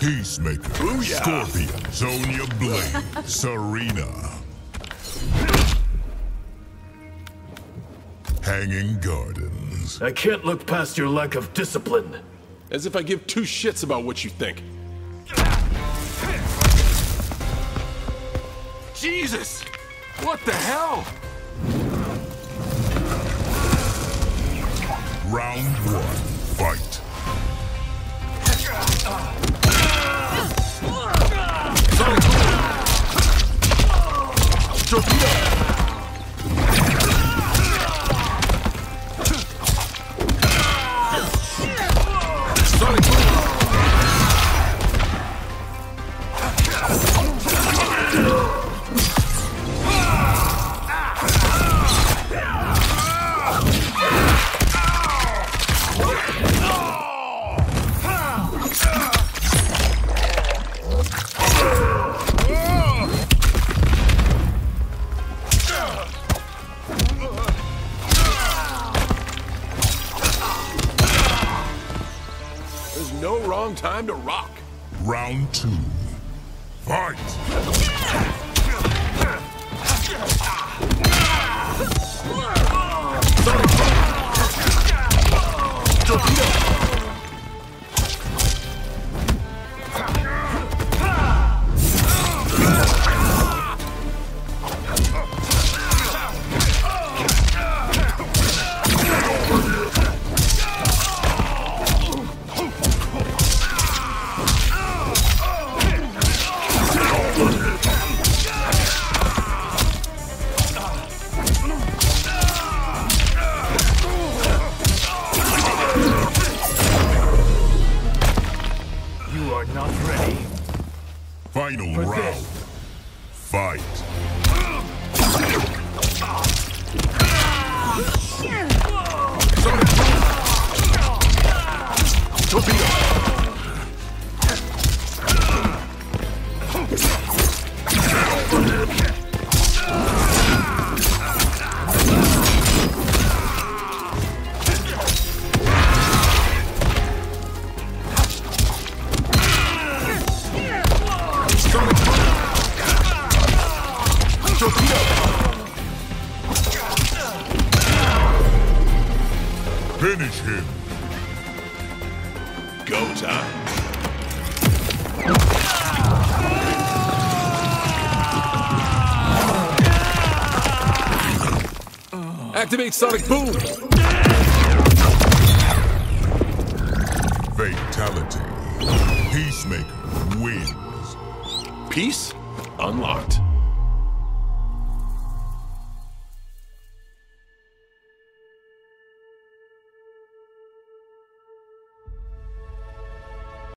Peacemaker, Booyah. Scorpion, Sonya Blade, Sareena. Hanging Gardens. I can't look past your lack of discipline. As if I give two shits about what you think. Jesus! What the hell? Round one, Sonic no wrong time to rock. Round two, fight. Final For round, this. fight. Finish him. Go time. Activate Sonic Boom! Fatality. Peacemaker wins. Peace unlocked.